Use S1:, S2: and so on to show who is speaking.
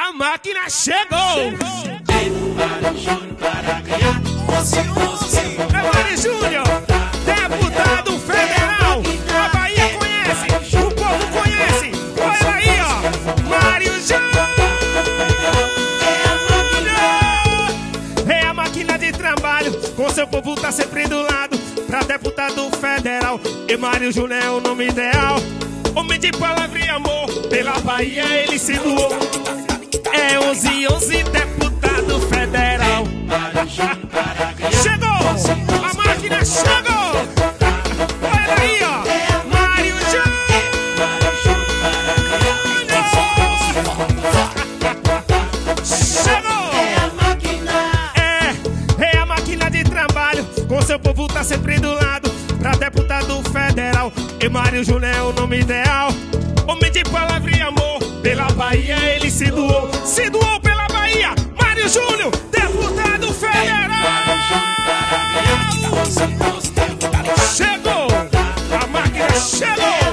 S1: A máquina chegou! É Mário Júnior, deputado federal. A Bahia conhece, o povo conhece. Olha aí, ó. Mário Júnior. É a máquina de trabalho, com seu povo tá sempre do lado. Pra deputado federal, e Mário Júnior é o nome ideal. Homem de palavra e amor, pela Bahia ele se doou. É 11, 11 deputado federal. Chegou! A máquina chegou! Olha ó! Mário Júnior! Chegou! É, é a máquina de trabalho. Com seu povo tá sempre do lado. Pra deputado federal. E Mário Júnior é o nome ideal. Homem de palavra e amor. Pela Bahia ele se doou, se doou pela Bahia. Mário Júnior, deputado federal. Chegou, a máquina chegou.